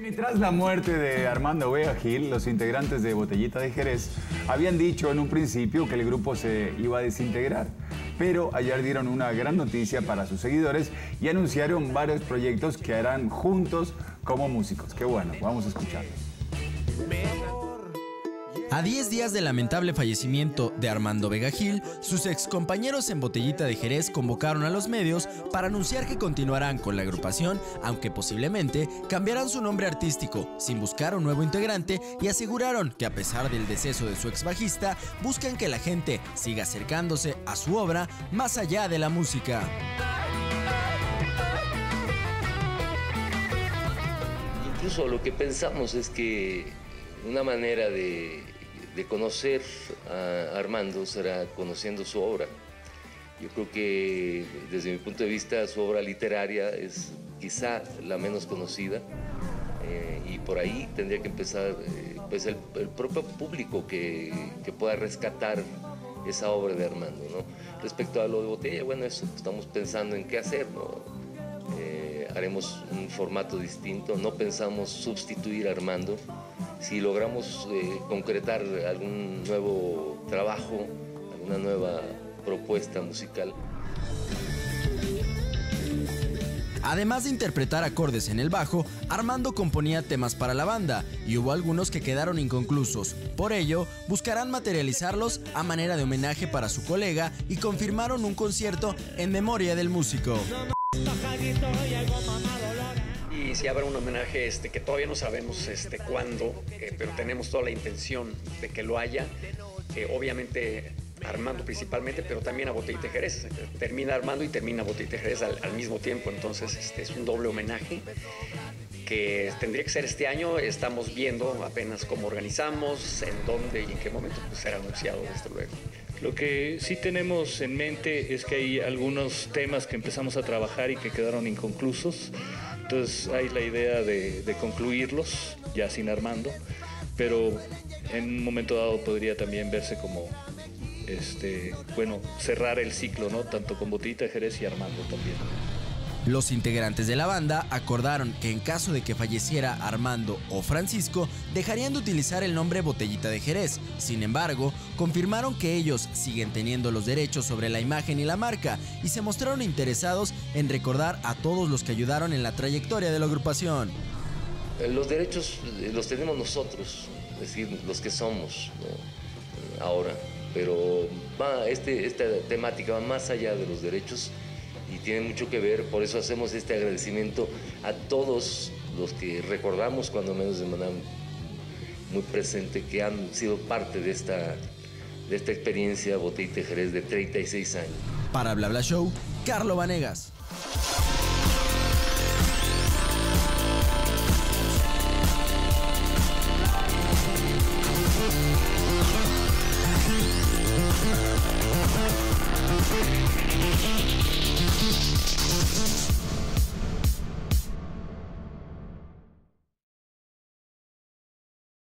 Y tras la muerte de Armando Vega Gil, los integrantes de Botellita de Jerez habían dicho en un principio que el grupo se iba a desintegrar. Pero ayer dieron una gran noticia para sus seguidores y anunciaron varios proyectos que harán juntos como músicos. Qué bueno, vamos a escucharlos. A 10 días del lamentable fallecimiento de Armando Vega Gil, sus excompañeros en Botellita de Jerez convocaron a los medios para anunciar que continuarán con la agrupación, aunque posiblemente cambiarán su nombre artístico, sin buscar un nuevo integrante, y aseguraron que a pesar del deceso de su ex bajista, buscan que la gente siga acercándose a su obra más allá de la música. Incluso lo que pensamos es que una manera de de conocer a Armando será conociendo su obra. Yo creo que desde mi punto de vista su obra literaria es quizá la menos conocida eh, y por ahí tendría que empezar eh, pues el, propio público que, pueda rescatar esa obra de Armando. ¿no? Respecto a lo de Botella, bueno, eso estamos pensando en qué hacer. Eh, haremos un formato distinto, no pensamos sustituir a Armando, si logramos eh, concretar algún nuevo trabajo, alguna nueva propuesta musical. Además de interpretar acordes en el bajo, Armando componía temas para la banda y hubo algunos que quedaron inconclusos. Por ello, buscarán materializarlos a manera de homenaje para su colega y confirmaron un concierto en memoria del músico si habrá un homenaje este, que todavía no sabemos este, cuándo, eh, pero tenemos toda la intención de que lo haya. Eh, obviamente Armando principalmente, pero también a Botellita Jerez. Termina Armando y termina Botellita Jerez al, al, mismo tiempo, entonces este, es un doble homenaje que tendría que ser este año. Estamos viendo apenas cómo organizamos, en dónde y en qué momento pues, será anunciado desde luego. Lo que sí tenemos en mente es que hay algunos temas que empezamos a trabajar y que quedaron inconclusos. Entonces hay la idea de, concluirlos, ya sin Armando, pero en un momento dado podría también verse como este, bueno, cerrar el ciclo, ¿no? Tanto con Botita Jerez y Armando también. Los integrantes de la banda acordaron que en caso de que falleciera Armando o Francisco, dejarían de utilizar el nombre Botellita de Jerez. Sin embargo, confirmaron que ellos siguen teniendo los derechos sobre la imagen y la marca y se mostraron interesados en recordar a todos los que ayudaron en la trayectoria de la agrupación. Eh, los derechos eh, los tenemos nosotros, es decir, los que somos ahora, pero va, este, esta temática va más allá de los derechos y tiene mucho que ver, por eso hacemos este agradecimiento a todos los que recordamos cuando menos de manera muy presente que han sido parte de esta, de esta experiencia Botellita Jerez de 36 años. Para Bla Bla Show, Carlo Vanegas.